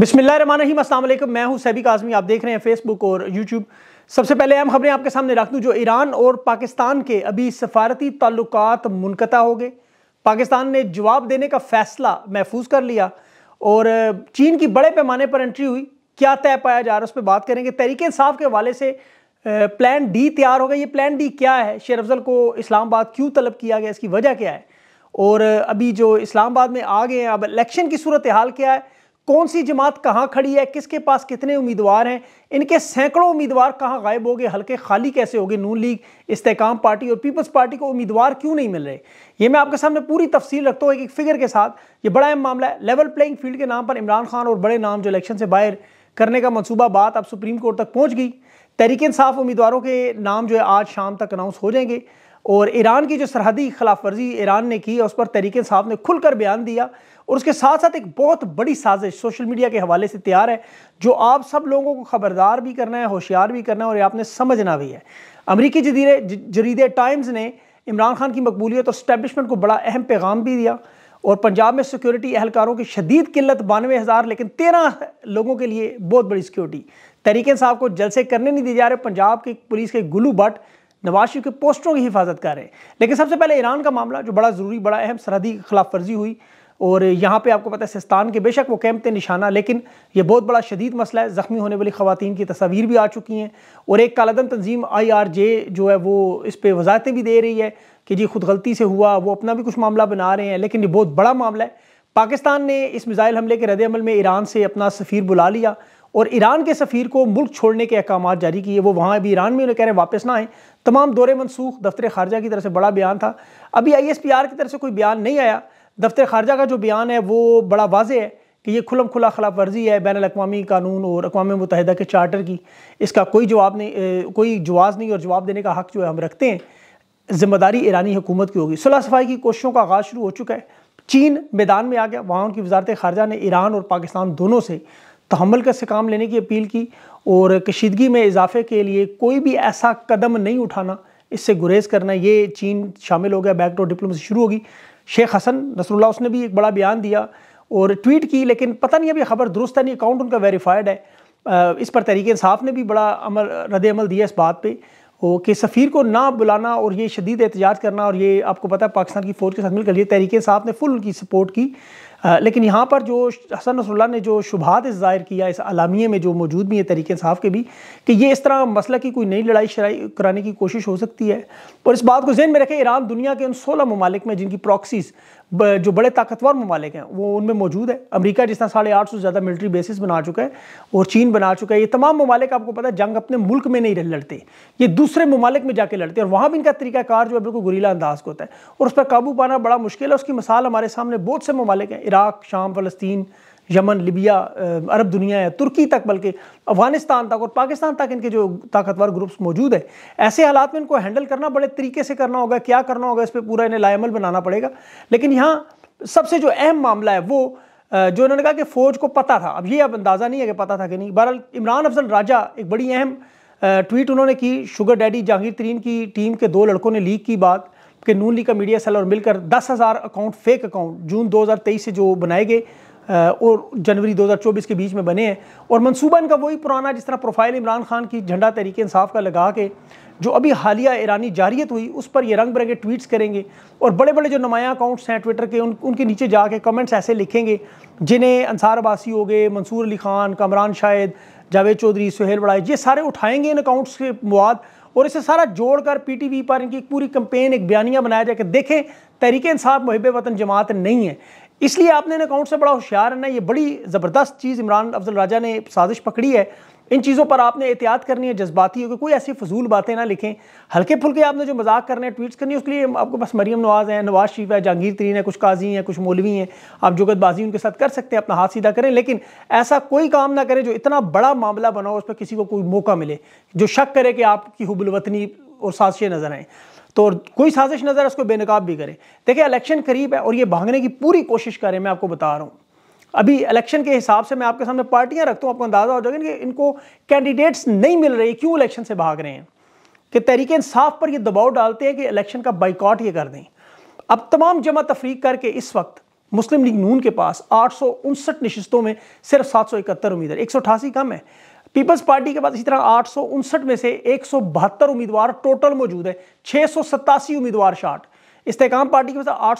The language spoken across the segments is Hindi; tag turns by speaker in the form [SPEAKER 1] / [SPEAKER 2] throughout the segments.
[SPEAKER 1] वालेकुम मैं हूँ सैबिक आज़मी आप देख रहे हैं फेसबुक और यूट्यूब सबसे पहले अहम खबरें आपके सामने रख दूँ, जो ईरान और पाकिस्तान के अभी सफारती ताल्लुकात मुनकता हो गए। पाकिस्तान ने जवाब देने का फैसला महफूज कर लिया और चीन की बड़े पैमाने पर एंट्री हुई। क्या तय पाया जा रहा है, उस पर बात करेंगे। तरीके इंसाफ के हवाले से प्लान डी तैयार हो गया। ये प्लान डी क्या है? शेर अफजल को इस्लामाबाद क्यों तलब किया गया? इसकी वजह क्या है? और अभी जो इस्लामाबाद में आ गए हैं, अब इलेक्शन की सूरत हाल क्या है? कौन सी जमात कहाँ खड़ी है? किसके पास कितने उम्मीदवार हैं? इनके सैकड़ों उम्मीदवार कहाँ गायब हो गए? हल्के खाली कैसे हो गए? नून लीग, इस्तेकाम पार्टी और पीपल्स पार्टी को उम्मीदवार क्यों नहीं मिल रहे? ये मैं आपके सामने पूरी तफसील रखता हूँ एक एक फिगर के साथ। ये बड़ा अहम मामला है। लेवल प्लेइंग फ़ील्ड के नाम पर इमरान खान और बड़े नाम जो इलेक्शन से बाहर करने का मनसूबा बात अब सुप्रीम कोर्ट तक पहुँच गई। तहरीक इंसाफ उम्मीदवारों के नाम जो है आज शाम तक अनाउंस हो जाएँगे। और ईरान की जो सरहदी खिलाफ वर्जी ईरान ने की उस पर तहरीक साहब ने खुलकर बयान दिया। और उसके साथ साथ एक बहुत बड़ी साजिश सोशल मीडिया के हवाले से तैयार है, जो आप सब लोगों को खबरदार भी करना है, होशियार भी करना है और आपने समझना भी है। अमरीकी जरीदे टाइम्स ने इमरान खान की मकबूलियत और स्टैब्लिशमेंट को बड़ा अहम पैगाम भी दिया और पंजाब में सिक्योरिटी एहलकारों की शदीद किल्लत बानवे हज़ार, लेकिन तेरह लोगों के लिए बहुत बड़ी सिक्योरिटी। तरीके साहब को जलसे करने नहीं दिए जा रहे, पंजाब की पुलिस के गुलू भट्ट नवाज़ शरीफ के पोस्टरों की हिफाजत कर रहे हैं। लेकिन सबसे पहले ईरान का मामला, जो बड़ा ज़रूरी, बड़ा अहम सरहदी खिलाफ वर्जी हुई और यहाँ पे आपको पता है सिस्तान के बेशक वो कैंप थे निशाना, लेकिन ये बहुत बड़ा शदीद मसला है। ज़ख्मी होने वाली खवतिन की तस्वीर भी आ चुकी हैं और एक कालदम तंजीम आई आर जे जो है वो इस पर वजाहतें भी दे रही है कि जी खुद गलती से हुआ, वो अपना भी कुछ मामला बना रहे हैं, लेकिन ये बहुत बड़ा मामला है। पाकिस्तान ने इस मिज़ाइल हमले के रद्दमल में ईरान से अपना सफ़ीर बुला लिया और ईरान के सफ़ीर को मुल्क छोड़ने के अहकाम जारी किए। वो वहाँ भी ईरान में, उन्हें कह रहे हैं, वापस ना आए। तमाम दौरे मनसूख दफ्तर खारजा की तरफ़ से बड़ा बयान था। अभी आई एस पी आर की तरफ़ से कोई बयान नहीं आया। दफ्तर खारजा का जो बयान है, वो बड़ा वाज है कि ये खुलम खुला खिलाफ वर्जी है, बैन अवी कानून और अकवा मुतहदा के चार्टर की। इसका कोई जवाब नहीं कोई जवाब नहीं और जवाब देने का हक जो है हम रखते हैं, ज़िम्मेदारी ईरानी हुकूमत की होगी। सुलह सफ़ाई की कोशिशों का आगाज़ शुरू हो चुका है। चीन मैदान में आ गया। वहाँ उनकी वजारत खारजा ने ईरान और पाकिस्तान दोनों से तहमल का से काम लेने की अपील की और कशीदगी में इजाफे के लिए कोई भी ऐसा कदम नहीं उठाना, इससे गुरेज करना, ये चीन शामिल हो गया बैकडोर डिप्लोमेसी शुरू होगी। शेख हसन नसरुल्ला उसने भी एक बड़ा बयान दिया और ट्वीट की, लेकिन पता नहीं अभी खबर दुरुस्त है, नहीं, अकाउंट उनका वेरीफाइड है। इस पर तहरीक इंसाफ ने भी बड़ा अमल रद अमल दिया इस बात पर हो कि सफ़ीर को ना बुलाना और ये शदीद एहतजाज करना, और ये आपको पता है पाकिस्तान की फ़ौज के साथ मिलकर, ये तहरीक साहब ने फुल उनकी सपोर्ट की। लेकिन यहाँ पर जो हसन नसरुल्ला ने जो शुभात ज़ाहिर किया, इस अलामिया में जो मौजूद भी है तरीके साफ़ के भी, कि ये इस तरह मसला की कोई नई लड़ाई शराई कराने की कोशिश हो सकती है। और इस बात को जहन में रखें, ईरान दुनिया के उन सोलह ममालिक में जिनकी प्रॉक्सीज़ जो बड़े ताकतवर ममालिक हैं, वो उनमें मौजूद है। अमेरिका जिस तरह साढ़े आठ सौ से ज़्यादा मिलिट्री बेसिस बना चुका है और चीन बना चुका है, ये तमाम ममालिक, आपको पता है, जंग अपने मुल्क में नहीं लड़ते। ये दूसरे ममालिक में जाके लड़ते हैं और वहाँ भी इनका तरीकाकार जो है, बिल्कुल गुरीला अंदाज होता है। और उस पर काबू पाना बड़ा मुश्किल है। उसकी मिसाल हमारे सामने बहुत से ममालिक हैं, इराक, शाम, फ़लस्तीन यमन, लिबिया अरब दुनिया है तुर्की तक, बल्कि अफ़गानिस्तान तक और पाकिस्तान तक इनके जो ताकतवर ग्रुप्स मौजूद है, ऐसे हालात में इनको हैंडल करना बड़े तरीके से करना होगा, क्या करना होगा, इस पर पूरा इन्हें लायमल बनाना पड़ेगा। लेकिन यहाँ सबसे जो अहम मामला है वो जो उन्होंने कहा कि फ़ौज को पता था, अब ये अब अंदाज़ा नहीं है कि पता था कि नहीं। बहरहाल, इमरान अफजल राजा एक बड़ी अहम ट्वीट उन्होंने की, शुगर डैडी जहांगीर तरीन की टीम के दो लड़कों ने लीक की बात, कि नून लीग का मीडिया सेल और मिलकर दस हज़ार अकाउंट, फेक अकाउंट जून 2023 से जो बनाए गए और जनवरी 2024 के बीच में बने हैं। और मनसूबा इनका वही पुराना, जिस तरह प्रोफ़ाइल इमरान खान की झंडा तरीके इंसाफ का लगा के, जो अभी हालिया ईरानी जारियत हुई, उस पर ये रंग बिरंगे ट्वीट्स करेंगे। और बड़े बड़े जो नुमाया अकाउंट्स हैं ट्विटर के, उन, उनके नीचे जाके कमेंट्स ऐसे लिखेंगे, जिन्हें अंसार अबासी हो गए, मंसूर अली खान, कमरान शायद जावेद चौधरी, सुहेल बड़ाई, ये सारे उठाएँगे इन अकाउंट्स के मवाद और इसे सारा जोड़कर पीटीवी पर इनकी पूरी कंपेन, एक बयानिया बनाया जाए कि देखें तहरीक इंसाफ मुहब वतन जमात नहीं है। इसलिए आपने इन अकाउंट से बड़ा होशियार है। ना ये बड़ी ज़बरदस्त चीज़ इमरान अफजल राजा ने साजिश पकड़ी है। इन चीज़ों पर आपने एहतियात करनी है, जज्बाती होकर, कोई ऐसी फजूल बातें ना लिखें। हल्के फुल्के आपने जो मज़ाक करने हैं ट्वीट्स करनी है, उसके लिए आपको बस मरीम नवाज़ है, नवाज़ शरीफ है, जहांगीर तरीन है, कुछ काजी हैं, कुछ मौलवी हैं। आप जुगतबाजी उनके साथ कर सकते हैं, अपना हाथ सीधा करें, लेकिन ऐसा कोई काम ना करें जो इतना बड़ा मामला बना हो, उस पर किसी को कोई मौका मिले। जो शक करे कि आपकी हुबुलवतनी और साजिशें नज़र आएँ। तो कोई साजिश नज़र उसको बेनकाब भी करे। देखिए इलेक्शन करीब है और ये भागने की पूरी कोशिश करें, मैं आपको बता रहा हूँ। अभी इलेक्शन के हिसाब से मैं आपके सामने पार्टियाँ रखता हूँ, आपको अंदाज़ा हो जाएगा कि इनको कैंडिडेट्स नहीं मिल रहे, क्यों इलेक्शन से भाग रहे हैं? कि तरीके इंसाफ पर ये दबाव डालते हैं कि इलेक्शन का बाइकआउट ये कर दें। अब तमाम जमा तफरीक करके इस वक्त मुस्लिम लीग नून के पास आठ सौ उनसठ नशस्तों में सिर्फ़ सात सौ इकहत्तर उम्मीदवार, एक सौ अठासी कम है। पीपल्स पार्टी के पास इसी तरह आठ सौ उनसठ में से एक सौ बहत्तर उम्मीदवार टोटल मौजूद है छः उम्मीदवार शार्ट। इस्तेकाम पार्टी के पास आठ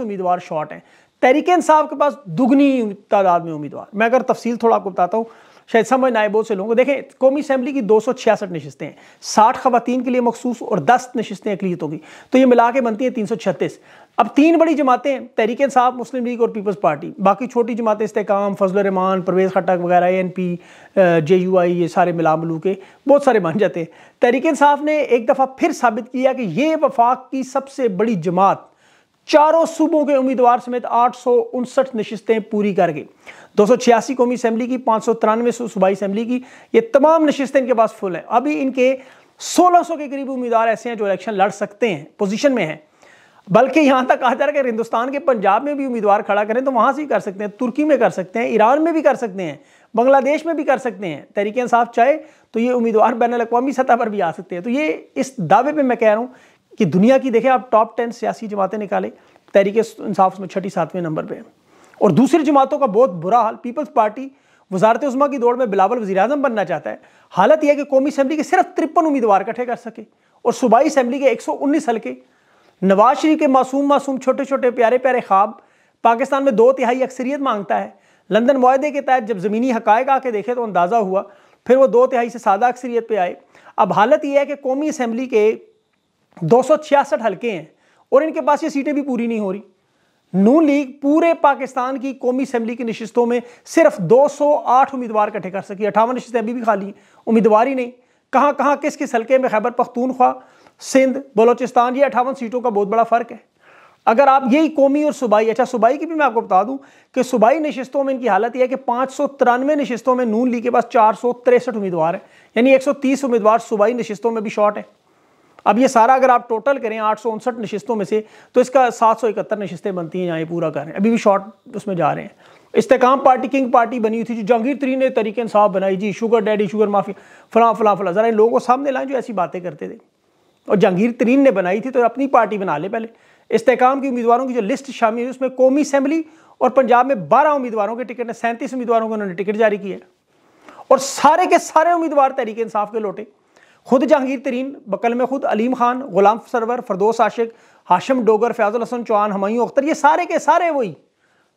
[SPEAKER 1] उम्मीदवार शॉर्ट हैं। तहरीक इंसाफ के पास दुगनी तादाद में उम्मीदवार। मैं अगर तफसील थोड़ा आपको बताता हूँ शायद समझ ना आए बहुत से लोगों देखें, कौमी असम्बली की दो सौ छियासठ नशस्तें हैं। साठ खवतिन के लिए मखसूस और दस नशस्तें अकलीतों की। तो ये मिला के बनती हैं तीन सौ छत्तीस। अब तीन बड़ी जमातें तहरीक इंसाफ, मुस्लिम लीग और पीपल्स पार्टी। बाकी छोटी जमातें इस्तेकाम, फजल रहमान, परवेज़ खटक वगैरह N P J U I ये सारे मिला मिलू के बहुत सारे मान जाते हैं। तहरीक इंसाफ ने एक दफ़ा फिर साबित किया कि ये वफाक की सबसे बड़ी जमात चारों सूबों के उम्मीदवार समेत आठ सौ उनसठ नशस्तें पूरी कर गई। दो सौ छियासी कौमी असम्बली की, पाँच सौ तिरानवे सूबाई असम्बली की, ये तमाम नशस्तें इनके पास फुल हैं। अभी इनके सोलह सौ के करीब उम्मीदवार ऐसे हैं जो इलेक्शन लड़ सकते हैं, पोजीशन में हैं। बल्कि यहाँ तक कहा जा रहा है कि हिंदुस्तान के पंजाब में भी उम्मीदवार खड़ा करें तो वहाँ से भी कर सकते हैं, तुर्की में कर सकते हैं, ईरान में भी कर सकते हैं, बांग्लादेश में भी कर सकते हैं। तरीके इंसाफ चाहे तो ये उम्मीदवार बैन अवी सतह पर भी आ सकते हैं। तो ये इस दावे पर मैं कह रहा हूँ कि दुनिया की देखें, आप टॉप टेन सियासी जमातें निकालें तहरीक इंसाफ में छठी, सातवें नंबर पर और दूसरी जमातों का बहुत बुरा हाल पीपल्स पार्टी वजारत उजमा की दौड़ में बिलावल वजी अजम बनना चाहता है। हालत यह है कि कौमी असम्बली के सिर्फ़ तिरपन उम्मीदवार इकट्ठे कर सके और सूबाई असम्बली के एक सौ उन्नीस हल्के। नवाज़ शरीफ के मासूम मासूम छोटे छोटे प्यारे प्यारे ख्वाब, पाकिस्तान में दो तिहाई अक्सरियत माँगता है। लंदन माहे के तहत जब ज़मीनी हक़ आके देखे तो अंदाज़ा हुआ, फिर वो दो तिहाई से सादा अक्सरियत पर आए। अब हालत यह है कि कौमी असम्बली के दो हल्के हैं और इनके पास ये सीटें भी पूरी नहीं हो रही। नून लीग पूरे पाकिस्तान की कौमी असम्बली की नशस्तों में सिर्फ़ 208 उम्मीदवार इकट्ठे कर सकी। अठावन नशस्तें अभी भी खाली उम्मीदवार ही नहीं। कहाँ कहाँ, किस किस हल्के में खैबर पख्तूनख्वा, सिंध, बलोचिस्तान, ये अठावन सीटों का बहुत बड़ा फ़र्क है। अगर आप यही कौमी और सूबाई अच्छा सूबाई की भी मैं आपको बता दूँ कि सूबाई नशस्तों में इनकी हालत यह है कि पाँच सौ तिरानवे नशस्तों में नून लीग के पास चार सौ तिरसठ उम्मीदवार है, यानी एक सौ तीस उम्मीदवार सूबाई नशस्तों में भी शॉर्ट है। अब ये सारा अगर आप टोटल करें, आठ सौ उनसठ नशस्तों में से तो इसका सात सौ इकहत्तर नशस्तें बनती हैं यहाँ ये पूरा करें अभी भी शॉर्ट उसमें जा रहे हैं। इस्तेकाम पार्टी किंग पार्टी बनी हुई थी, जो जहांगीर तरीन ने तरीके इंसाफ बनाई। जी शुगर डैडी शुगर माफ़ी फलां फलां फलां। ज़रा इन लोगों को सामने लाएँ जो ऐसी बातें करते थे। और जहांगीर तरीन ने बनाई थी तो अपनी पार्टी बना ले पहले। इस्तेकाम की उम्मीदवारों की जो लिस्ट शामिल हुई, उसमें कौमी असम्बली और पंजाब में बारह उम्मीदवारों के टिकट ने सैंतीस उम्मीदवारों को उन्होंने टिकट जारी किया और सारे के सारे उम्मीदवार तरीके इंसाफ के लौटे। खुद जहांगीर तरीन, बकल में खुद अलीम खान, गुलाम सरवर, फरदोस आशिक, हाशम डोगर फयाजुल हसन चौहान, हमायूं अख्तर, ये सारे के सारे वही।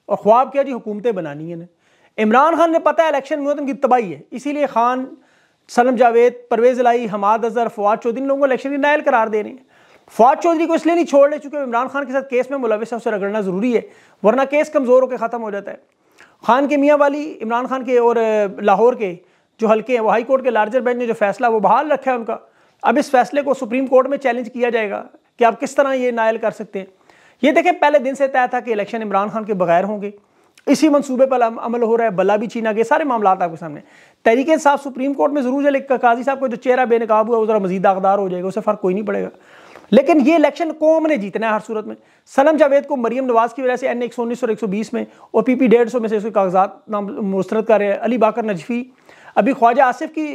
[SPEAKER 1] और ख्वाब क्या जी, हुकूमतें बनानी है इमरान खान ने पता है इलेक्शन में उनकी तबाही है, इसीलिए खान सलम जावेद, परवेज लाई हमाद अजहर, फवाद चौधरी लोगों को इलेक्शन नायल करार दे रहे हैं। फवाद चौधरी को इसलिए नहीं छोड़ ले चुके, इमरान खान के साथ केस में मुलविस उसे रगड़ना ज़रूरी है, वरना केस कमज़ोर होकर ख़त्म हो जाता है। खान के मियाँ वाली, इमरान खान के और, लाहौर के जो हल्के हैं, वो हाई कोर्ट के लार्जर बेंच ने जो फैसला, वो बहाल रखा है उनका। अब इस फैसले को सुप्रीम कोर्ट में चैलेंज किया जाएगा कि आप किस तरह ये नायल कर सकते हैं। ये देखें, पहले दिन से तय था कि इलेक्शन इमरान खान के बगैर होंगे। इसी मनसूबे पर अमल हो रहा है, बल्ला भी छीना के सारे मामला आपके सामने। तरीके साहब सुप्रीम कोर्ट में ज़रूर है काजी साहब को जो चेहरा बेनकाब हुआ, वो जरा मजीद दागदार हो जाएगा उससे फ़र्क कोई नहीं पड़ेगा। लेकिन ये इलेक्शन कौम ने जीतना है हर सूरत में। सनम जावेद को मरियम नवाज़ की वजह से एन एक सौ उन्नीस और एक सौ बीस में और पी पी डेढ़ सौ में से उसके कागजात नाम मुस्तरद कर रहे हैं, अली बाकर नजफी। अभी ख्वाजा आसिफ की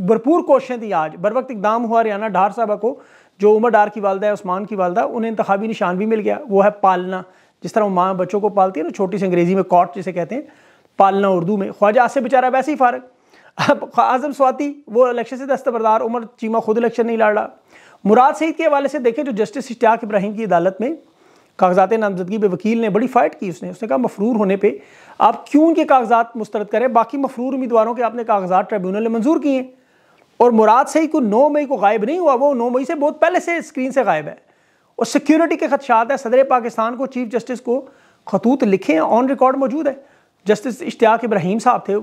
[SPEAKER 1] भरपूर कोशिशें थी आज। बर वक्त इकदाम हुआ हरियाणा ढार साहबा को, जो उमर डार की वालदा है, उस्मान की वालदा उन्हें इंतबी निशान भी मिल गया। वो है पालना। जिस तरह वो माँ बच्चों को पालती है ना, छोटी सी अंग्रेज़ी में कॉट जिसे कहते हैं, पालना उर्दू में। ख्वाजा आसिफ बेचारा वैसे ही फारग। अब आज़म स्वाति, वो इलेक्शन से दस्तबरदार, उमर चीमा खुद इलेक्शन नहीं लड़ रहा। मुराद सईद के हवाले से देखें जो जस्टिस इश्तियाक इब्राहिम की अदालत में कागजात नामजदगी पे वकील ने बड़ी फाइट की उसने। उसने कहा, मफरूर होने पे आप क्यों उनके कागजात मुस्तरद करें? बाकी मफरूर उम्मीदवारों के आपने कागजात ट्रिब्यूनल ने मंजूर किए और मुराद सही को नौ मई को गायब नहीं हुआ, वो नौ मई से बहुत पहले से स्क्रीन से गायब है। और सिक्योरिटी के खदशात है। सदर पाकिस्तान को चीफ जस्टिस को खतूत लिखे हैं, ऑन रिकॉर्ड मौजूद है। जस्टिस इश्तियाक इब्राहिम साहब थे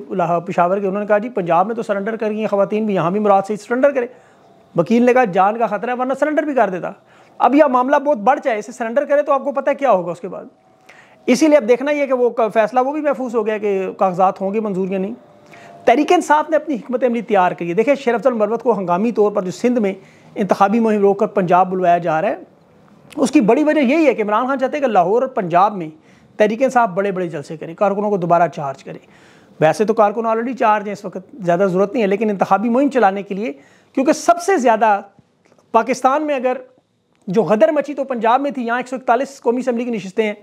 [SPEAKER 1] पिशावर के, उन्होंने कहा, जी, पंजाब में तो सरेंडर कर गई खातन भी यहाँ भी मुराद सही सरेंडर करें। वकील ने कहा, जान का खतरा है, वरना सरेंडर भी कर देता। अब यह मामला बहुत बढ़ जाए, इसे सरेंडर करे तो आपको पता है क्या होगा उसके बाद। इसीलिए अब देखना ही है कि वो फैसला वो भी महफूज हो गया कि कागजात होंगे मंजूर या नहीं। तहरीक साहब ने अपनी हमत अमली तैयार करी है। देखिए शरफ मरवत को हंगामी तौर पर जो सिंध में इंतबी मुहिम रोक कर पंजाब बुलवाया जा रहा है, उसकी बड़ी वजह यही है कि इमरान खान चाहते हैं कि लाहौर और पंजाब में तहरीक साहब बड़े बड़े जलसे करें, कारकुनों को दोबारा चार्ज करें। वैसे तो कारकुन ऑलरेडी चार्ज हैं, इस वक्त ज़्यादा ज़रूरत नहीं है, लेकिन इंतबी मुहिम चलाने के लिए, क्योंकि सबसे ज़्यादा पाकिस्तान में अगर जो गदर मची तो पंजाब में थी, यहाँ एक सौ इकतालीस कौमी असम्बली की नशस्तें हैं।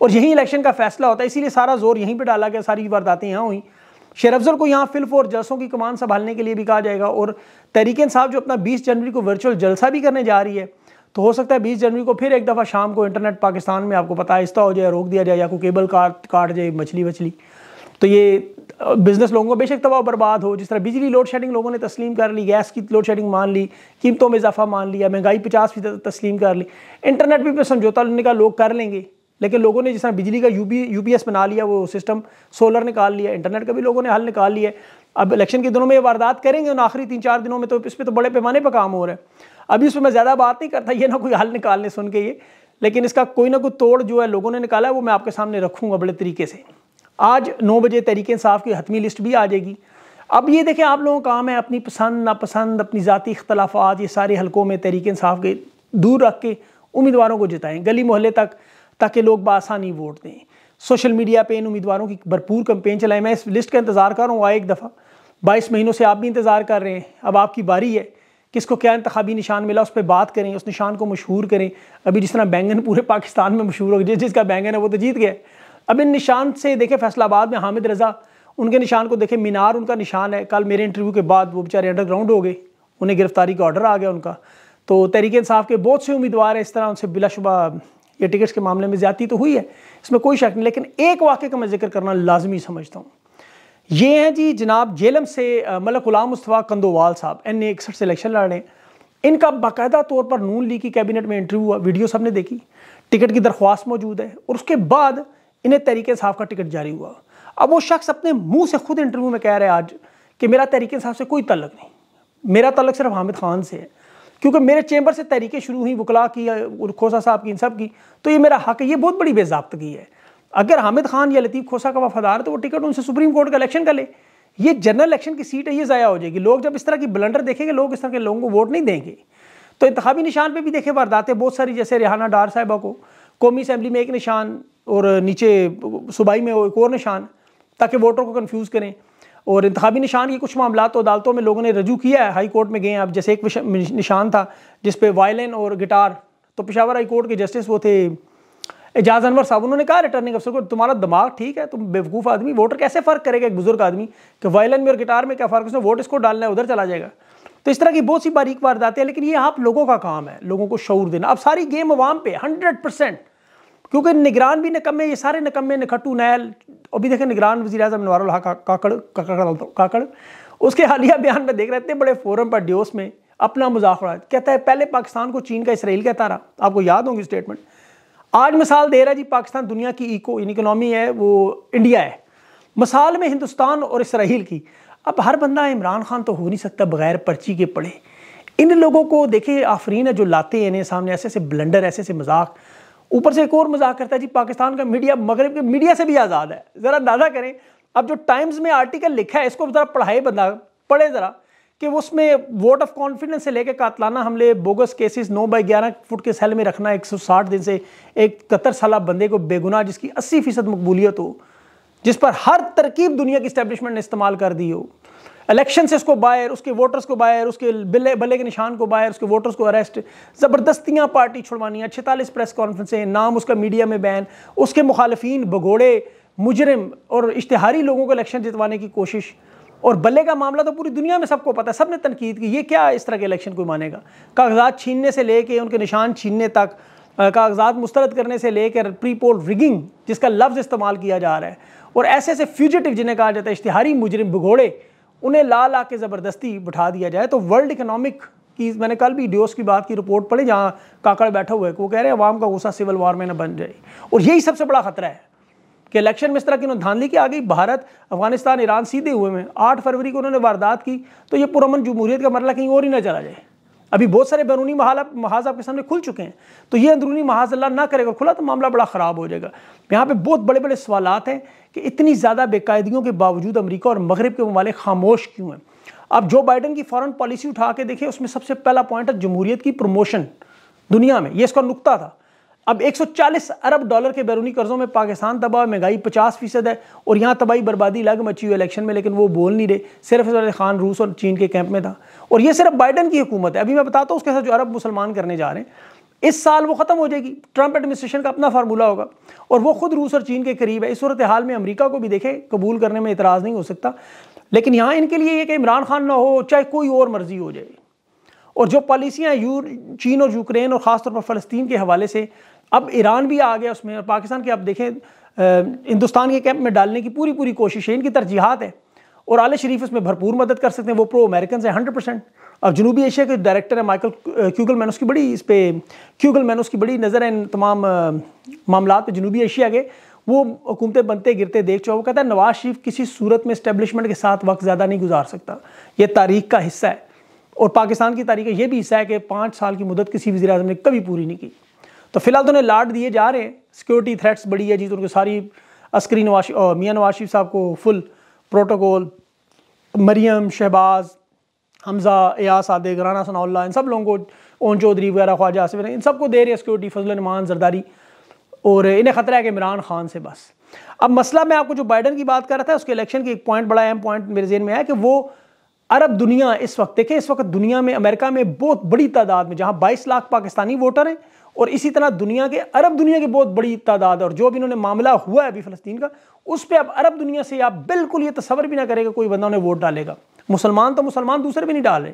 [SPEAKER 1] और यही इलेक्शन का फैसला होता है। इसीलिए सारा ज़ोर यहीं पर डाला गया, सारी वारदातें यहाँ हुई। शेर अफजल को यहाँ फिल्फ और जलसों की कमान संभालने के लिए भी कहा जाएगा। और तहरीक साहब जो अपना 20 जनवरी को वर्चुअल जलसा भी करने जा रही है तो हो सकता है 20 जनवरी को फिर एक दफ़ा शाम को इंटरनेट पाकिस्तान में, आपको पता आहिस्ता हो जाए, रोक दिया जाए, या कोई केबल काट काट जाए मछली वछली तो ये बिज़नेस लोगों को बेशक तबाह बर्बाद हो, जिस तरह बिजली लोड शेडिंग लोगों ने तस्लीम कर ली गैस की लोड शेडिंग मान ली, कीमतों में इजाफा मान लिया, महँगाई पचास फ़ीसद तस्लीम कर ली। इंटरनेट भी समझौता लेने का लोग कर लेंगे, लेकिन लोगों ने जिस तरह बिजली का यू बी बना लिया, वो सिस्टम सोलर निकाल लिया इंटरनेट का भी लोगों ने हल निकाल लिया। अब इलेक्शन के दिनों में ये वारदात करेंगे, उन आखिरी तीन चार दिनों में तो इस पर तो बड़े पैमाने पर काम हो रहा है। अभी उसमें मैं ज़्यादा बात नहीं करता, ये ना कोई हल निकालने सुन के ये, लेकिन इसका कोई ना कोई तोड़ जो है लोगों ने निकाला है, वो मैं आपके सामने रखूँगा बड़े तरीके से। आज नौ बजे तरीके इंसाफ की हतमी लिस्ट भी आ जाएगी। अब ये देखें, आप लोगों का काम है अपनी पसंद, नापसंद, अपनी ज़ाती इख्तलाफात, ये सारे हलकों में तरीके इंसाफ के दूर रख के उम्मीदवारों को जिताएँ, गली मोहल्ले तक, ताकि लोग बासानी वोट दें। सोशल मीडिया पे इन उम्मीदवारों की भरपूर कंपेन चलाएँ मैं इस लिस्ट का इंतज़ार कर रहा हूँ आए एक दफ़ा। बाईस महीनों से आप भी इंतज़ार कर रहे हैं। अब आपकी बारी है किसको क्या इंतबी निशान मिला, उस पर बात करें, उस निशान को मशहूर करें। अभी जिस तरह बैंगन पूरे पाकिस्तान में मशहूर हो जिस जिसका बैंगन है वो तो जीत गया। अब इन निशान से देखें फैसलाबाद में हामिद रज़ा, उनके निशान को देखें मीनार, उनका निशान है। कल मेरे इंटरव्यू के बाद वो बेचारे अंडरग्राउंड हो गए। उन्हें गिरफ्तारी का ऑर्डर आ गया उनका। तो तहरीक इंसाफ के बहुत से उम्मीदवार हैं, इस तरह उनसे बिलाशुबा, ये टिकट्स के मामले में ज़्यादा तो हुई है, इसमें कोई शक नहीं, लेकिन एक वाक़े का मैं ज़िक्र करना लाजमी समझता हूँ। ये हैं जी जनाब जेलम से मलक गुलाम मुस्तफ़ा कंदोवाल साहब, एन ए इकसठ से इलेक्शन लड़ रहे हैं। इनका बाकायदा तौर पर नून लीग की कैबिनेट में इंटरव्यू हुआ, वीडियो सबने देखी। टिकट की दरख्वास्त मौजूद है, और उसके बाद इन्हें तरीके साहब का टिकट जारी हुआ। अब वो शख्स अपने मुँह से खुद इंटरव्यू में कह रहे हैं आज कि मेरा तरीके साहब से कोई तलक नहीं। मेरा तलक सिर्फ़ हामिद खान से है। क्योंकि मेरे चैम्बर से तरीके शुरू हुई, वकला की खोसा साहब की, इन सब की तो ये मेरा हक है, ये बहुत बड़ी बेजाबतगी है। अगर हामिद खान या लतीफ़ खोसा का वफादार तो वो टिकट उनसे सुप्रीम कोर्ट का इलेक्शन कर ले। ये जनरल इलेक्शन की सीट है, ये ज़ाया हो जाएगी। लोग जब इस तरह की ब्लंडर देखेंगे, लोग इस तरह के लोगों को वोट नहीं देंगे। तो इंतबी निशान पर भी देखे, वारदातें बहुत सारी, जैसे रिहाना डार साहिबा को, कौमी असम्बली में एक निशान और नीचे सूबाई में एक और निशान, ताकि वोटर को कन्फ्यूज़ करें। और इंतबी निशान के कुछ मामला तो अदालतों में लोगों ने रजू किया है। हाई कोर्ट में गए हैं अब जैसे एक निशान था, जिस पे वायलिन और गिटार तो पेशावर हाई कोर्ट के जस्टिस वो थे एजाज अनवर साहब। उन्होंने कहा रिटर्निंग अफसर को, तुम्हारा दिमाग ठीक है, तुम बेवकूफ़ आदमी, वोटर कैसे फ़र्क करेगा एक बुज़ुर्ग आदमी कि वायलिन में और गिटार में क्या फ़र्क उसने वोट इसको डालना है, उधर चला जाएगा। तो इस तरह की बहुत सी बारीक वारदातें हैं, लेकिन ये आप लोगों का काम है, लोगों को शौर देना। अब सारी गेम अवाम पे हंड्रेड परसेंट क्योंकि निगरान भी निकम्मे, ये सारे निकम्मे निखट्टू नैल अभी देखें निगरान वजी अजम नवारुल काकड़ काकड़ उसके हालिया बयान में देख रहे थे, बड़े फोरम पर ड्योस में अपना मज़ाक उड़ा कहता है, पहले पाकिस्तान को चीन का इसराइल कहता रहा आपको याद होंगी स्टेटमेंट आज मिसाल दे रहा है जी, पाकिस्तान दुनिया की इको इकनॉमी है, वो इंडिया है। मिसाल में हिंदुस्तान और इसराइल की। अब हर बंदा इमरान खान तो हो नहीं सकता, बगैर पर्ची के पढ़े। इन लोगों को देखिए आफरीन है जो लाते हैं इन्हें सामने ऐसे ऐसे ब्लंडर ऐसे ऐसे मज़ाक। ऊपर से एक और मज़ाक करता है, जी पाकिस्तान का मीडिया, मगरब के मीडिया से भी आज़ाद है। ज़रा अंदाज़ा करें, अब जो टाइम्स में आर्टिकल लिखा है, इसको ज़रा पढ़ाए बंदा, पढ़े ज़रा, कि उसमें वोट ऑफ़ कॉन्फिडेंस से लेकर कातलाना हमले, बोगस केसेस, नौ बाई ग्यारह फुट के सेल में रखना 160 दिन से एक कतर साल बंदे को बेगुनाह, जिसकी 80 फ़ीसद मकबूलियत हो, जिस पर हर तरकीब दुनिया की स्टैब्लिशमेंट ने इस्तेमाल कर दी हो। इलेक्शन से उसको बायर उसके वोटर्स को बायर उसके बिल्ले, बल्ले के निशान को बाहर, उसके वोटर्स को अरेस्ट ज़बरदस्तियाँ पार्टी छुड़वानी है, छितालीस प्रेस कॉन्फ्रेंसें नाम उसका मीडिया में बैन उसके मुखालफी भगोड़े, मुजरम और इश्तहारी लोगों को इलेक्शन जितवाने की कोशिश। और बल्ले का मामला तो पूरी दुनिया में सबको पता है सबने तनकीद की, ये क्या इस तरह के इलेक्शन कोई मानेगा? कागजात छीनने से लेके, उनके निशान छीनने तक कागजात मुस्तरद करने से लेकर प्री पोल रिगिंग जिसका लफ्ज़ इस्तेमाल किया जा रहा है। और ऐसे ऐसे फ्यूजिटिव जिन्हें कहा जाता है, इश्तहारी, मुजरम, भगोड़े उन्हें ला ला के ज़बरदस्ती बिठा दिया जाए। तो वर्ल्ड इकनॉमिक की, मैंने कल भी डिओस की बात की रिपोर्ट पढ़ी जहाँ काकड़ बैठा हुआ है, वो कह रहे हैं, अवाम का गुस्सा सिविल वॉर में ना बन जाए। और यही सबसे बड़ा खतरा है कि इलेक्शन में इस तरह की उन्होंने धांधली की आ गई। भारत, अफ़गानिस्तान, ईरान सीधे हुए में आठ फरवरी को उन्होंने वारदात की तो ये पुरमन जमहूरियत का मरला कहीं और ही ना चला जाए। अभी बहुत सारे बैरूनी महाज आपके सामने खुल चुके हैं तो ये अंदरूनी महाज अल्लाह ना करेगा, खुला तो मामला बड़ा ख़राब हो जाएगा। यहाँ पे बहुत बड़े बड़े सवाल हैं। कि इतनी ज़्यादा बेकायदियों के बावजूद अमरीका और मगरब के ममालिक खामोश क्यों हैं? अब जो बाइडन की फ़ॉरन पॉलिसी उठा के देखें उसमें सबसे पहला पॉइंट है जमहूरीत की प्रमोशन दुनिया में। ये इसका नुकता था। अब 140 अरब डॉलर के बैरूनी कर्जों में पाकिस्तान तबाह, महँगाई 50 फ़ीसद है और यहाँ तबाही बर्बादी लग मची हुई इलेक्शन में, लेकिन वो बोल नहीं रहे। सिर्फ़ खान रूस और चीन के कैंप में था। और ये सिर्फ़ बाइडन की हुकूमत है। अभी मैं बताता हूँ उसके साथ जो अरब मुसलमान करने जा रहे हैं। इस साल वो ख़त्म हो जाएगी। ट्रंप एडमिनिस्ट्रेशन का अपना फार्मूला होगा। और वो खुद रूस और चीन के करीब है। इस सूरत हाल में अमेरिका को भी देखे, कबूल करने में इतराज़ नहीं हो सकता। लेकिन यहाँ इनके लिए ये कि इमरान खान ना हो, चाहे कोई और मर्ज़ी हो जाए। और जो पॉलिसियाँ यू, चीन और यूक्रेन और ख़ासतौर पर फ़लस्तीन के हवाले से, अब ईरान भी आ गया उसमें। और पाकिस्तान के आप देखें हिंदुस्तान के कैंप में डालने की पूरी पूरी कोशिश है इनकी तरजीहत है। और आल शरीफ उसमें भरपूर मदद कर सकते हैं, वो प्रो अमेरिकन है हंड्रेड परसेंट अब जनूबी एशिया के डायरेक्टर है माइकल क्यूगल मैन उसकी बड़ी इस पर क्यूगल मैन उसकी बड़ी नज़र है इन तमाम मामला पर जनूबी एशिया के। वो हुकूमतें बनते, गिरते, देख चुका वो कहता है नवाज़ शरीफ किसी सूरत में इस्टेब्लिशमेंट के साथ वक्त ज़्यादा नहीं गुजार सकता। ये तारीख का हिस्सा है। और पाकिस्तान की तारीख ये भी हिस्सा है कि पाँच साल की मुदत किसी वजी अजम ने कभी पूरी नहीं की। तो फ़िलहाल तो उन्हें लाड दिए जा रहे हैं। सिक्योरिटी थ्रेट्स बड़ी है जी तो उनको सारी अस्करी नवाज़ मियाँ नवाज़ शरीफ साहब को फुल प्रोटोकॉल, मरियम, शहबाज, हमज़ा एया सादिक, राना सनाउल्ला, इन सब लोगों को ओन चौधरी वगैरह, ख्वाजा आसिफ इन सबको दे रहे हैं सिक्योरिटी फजल नमान जरदारी। और इन्हें ख़तरा है कि इमरान खान से बस। अब मसला मैं आपको जो बाइडन की बात कर रहा था, उसके इलेक्शन की एक पॉइंट बड़ा अहम पॉइंट मेरे जेन में है कि वो अरब दुनिया इस वक्त देखें, इस वक्त दुनिया में, अमेरिका में बहुत बड़ी तादाद में, जहाँ बाईस लाख पाकिस्तानी वोटर हैं और इसी तरह दुनिया के, अरब दुनिया की बहुत बड़ी तादाद और जो भी इन्होंने मामला हुआ है अभी फ़लस्तीन का, उस पर अब अरब दुनिया से आप बिल्कुल ये तस्वर भी ना करेगा कोई बंदा उन्हें वोट डालेगा। मुसलमान तो मुसलमान दूसरे भी नहीं डाल रहे।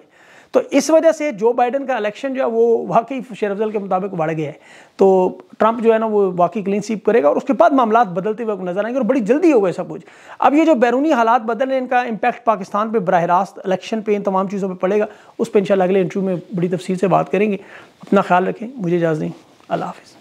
[SPEAKER 1] तो इस वजह से जो बाइडन का इलेक्शन जो है वो वाकई शेर अफजल के मुताबिक बढ़ गया है। तो ट्रंप जो है ना वो वाकई क्लीन स्वीप करेगा और उसके बाद मामला बदलते हुए नज़र आएँगे और बड़ी जल्दी होगा सब कुछ। अब ये जो बैरूनी हालात बदल रहे हैं, इनका इम्पैक्ट पाकिस्तान पर बरह रास्त इलेक्शन पर इन तमाम चीज़ों पर पड़ेगा। उस पर इन अगले इंटरव्यू में बड़ी तफसील से बात करेंगे। अपना ख्याल रखें, मुझे इजाज़ दें अल्लाह हाफ़िज़।